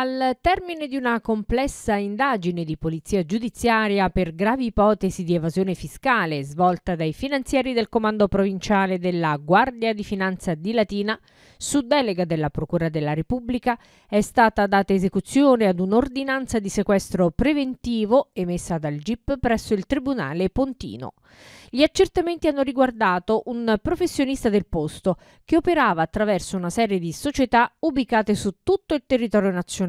Al termine di una complessa indagine di polizia giudiziaria per gravi ipotesi di evasione fiscale svolta dai finanzieri del comando provinciale della Guardia di Finanza di Latina, su delega della Procura della Repubblica, è stata data esecuzione ad un'ordinanza di sequestro preventivo emessa dal GIP presso il Tribunale Pontino. Gli accertamenti hanno riguardato un professionista del posto che operava attraverso una serie di società ubicate su tutto il territorio nazionale,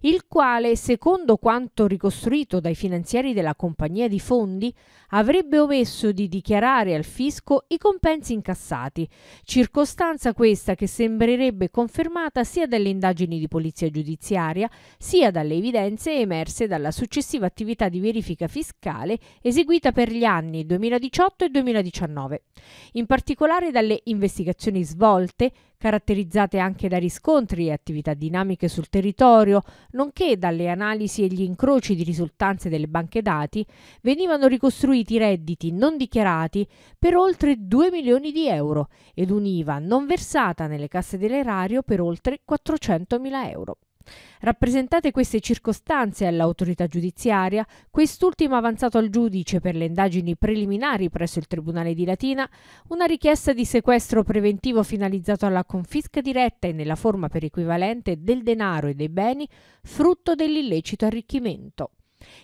il quale, secondo quanto ricostruito dai finanziari della compagnia di fondi, avrebbe omesso di dichiarare al fisco i compensi incassati, circostanza questa che sembrerebbe confermata sia dalle indagini di polizia giudiziaria sia dalle evidenze emerse dalla successiva attività di verifica fiscale eseguita per gli anni 2000 2018 e 2019, in particolare dalle investigazioni svolte, caratterizzate anche da riscontri e attività dinamiche sul territorio, nonché dalle analisi e gli incroci di risultanze delle banche dati, venivano ricostruiti redditi non dichiarati per oltre 2 milioni di euro ed un'IVA non versata nelle casse dell'erario per oltre 400 mila euro. Rappresentate queste circostanze all'autorità giudiziaria, quest'ultima ha avanzato al giudice per le indagini preliminari presso il Tribunale di Latina una richiesta di sequestro preventivo finalizzato alla confisca diretta e nella forma per equivalente del denaro e dei beni frutto dell'illecito arricchimento.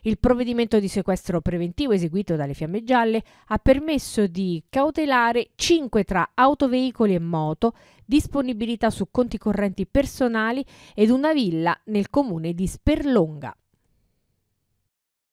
Il provvedimento di sequestro preventivo eseguito dalle Fiamme Gialle ha permesso di cautelare 5 tra autoveicoli e moto, disponibilità su conti correnti personali ed una villa nel comune di Sperlonga.